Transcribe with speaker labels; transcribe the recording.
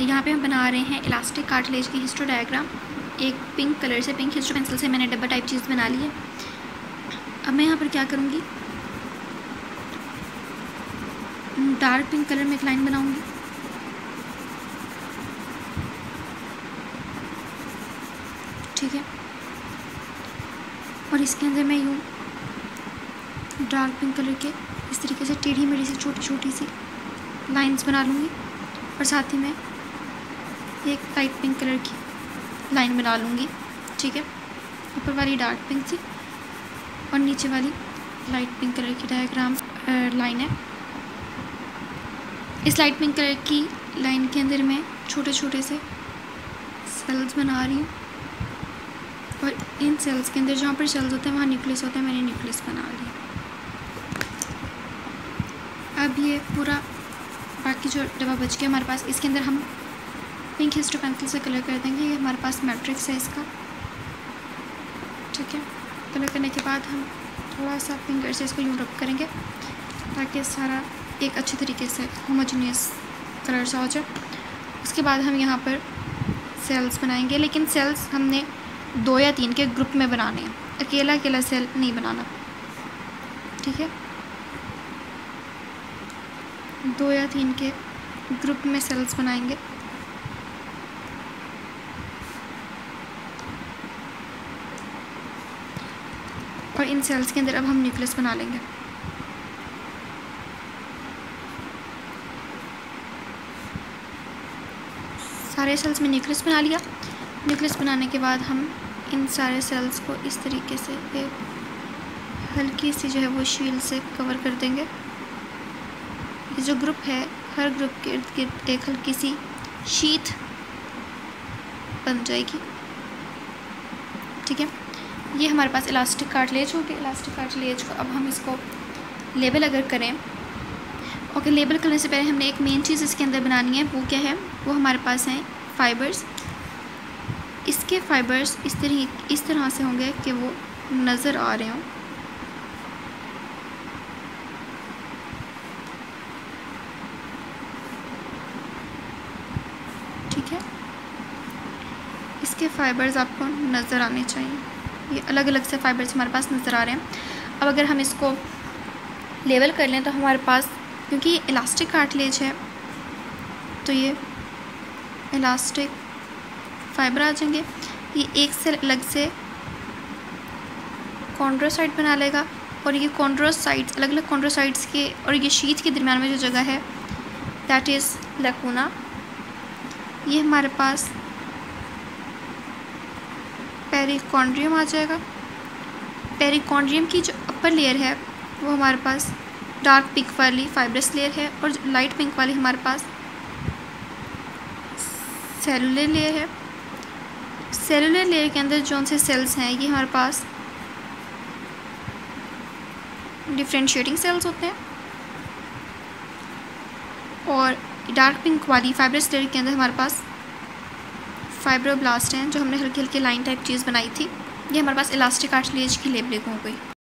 Speaker 1: यहाँ पे हम बना रहे हैं इलास्टिक कार्टिलेज की हिस्ट्रो डायग्राम एक पिंक कलर से पिंक हिस्ट्रो पेंसिल से मैंने डब्बा टाइप चीज़ बना ली है। अब मैं यहाँ पर क्या करूँगी? डार्क पिंक कलर में एक लाइन बनाऊँगी। ठीक है। और इसके अंदर मैं यूँ डार्क पिंक कलर के इस तरीके से टेढ़ी मेढ़ी सी छोटी छोटी सी लाइंस बना लूँगी। और साथ ही मैं एक लाइट पिंक कलर की लाइन बना लूँगी ठीक है? ऊपर वाली डार्क पिंक सी और नीचे वाली लाइट पिंक कलर की डायग्राम लाइन है। इस लाइट पिंक कलर की लाइन के अंदर मैं छोटे छोटे से सेल्स बना रही हूँ और इन सेल्स के अंदर जहाँ पर सेल्स होते हैं, वहाँ न्यूक्लियस होता है, मैंने न्यूक्लियस बना लिया अब ये पूरा बाकी जो डब्बा बच गया हमारे पास, इसके अंदर हम पिंक हिस्टो पेंसिल से कलर कर देंगे। ये हमारे पास मैट्रिक्स है इसका। ठीक है? कलर करने के बाद हम थोड़ा सा फिंगर से इसको यूँ रब करेंगे, ताकि सारा एक अच्छे तरीके से होमोजीनियस कलर सा हो जाए। उसके बाद हम यहाँ पर सेल्स बनाएँगे, लेकिन सेल्स हमने दो या तीन के ग्रुप में बनाने हैं। अकेला अकेला सेल नहीं बनाना। ठीक है? दो या तीन के ग्रुप में सेल्स बनाएँगे। और इन सेल्स के अंदर अब हम न्यूक्लियस बना लेंगे। सारे सेल्स में न्यूक्लियस बना लिया। न्यूक्लियस बनाने के बाद हम इन सारे सेल्स को इस तरीके से एक हल्की सी जो है वो शील से कवर कर देंगे। ये जो ग्रुप है, हर ग्रुप के इर्द गिर्द एक हल्की सी शीत बन जाएगी। ठीक है? ये हमारे पास इलास्टिक कार्टलेज होगी इलास्टिक कार्टलेज को अब हम इसको लेबल अगर करें। ओके लेबल करने से पहले हमने एक मेन चीज़ इसके अंदर बनानी है, वो क्या है? वो हमारे पास हैं फाइबर्स इसके फाइबर्स इस तरह इस तरह से होंगे कि वो नज़र आ रहे हों। ठीक है? इसके फाइबर्स आपको नज़र आने चाहिए। ये अलग अलग से फाइबर्स हमारे पास नज़र आ रहे हैं। अब अगर हम इसको लेवल कर लें तो हमारे पास, क्योंकि ये इलास्टिक कार्टलेज है तो ये इलास्टिक फाइबर आ जाएँगे। ये एक से अलग से कॉन्ड्रोसाइट बना लेगा और ये कॉन्ड्रोसाइड्स अलग अलग कॉन्ड्रोसाइट्स के और ये शीत के दरमियान में जो जगह है दैट इज़ लकूना ये हमारे पास पेरिकॉन्ड्रियम आ जाएगा। पेरिकॉन्ड्रियम की जो अपर लेयर है, वो हमारे पास डार्क पिंक वाली फाइब्रस लेयर है और लाइट पिंक वाली हमारे पास सेलुलर लेयर है। सेलुलर लेयर के अंदर जो से सेल्स हैं, ये हमारे पास डिफ्रेंशिएटिंग सेल्स होते हैं। और डार्क पिंक वाली फाइब्रस लेयर के अंदर हमारे पास फाइब्रोब्लास्ट हैं जो हमने हल्की हल्की लाइन टाइप चीज़ बनाई थी। ये हमारे पास इलास्टिक आर्टिलेज की लेबलिंग हो गई।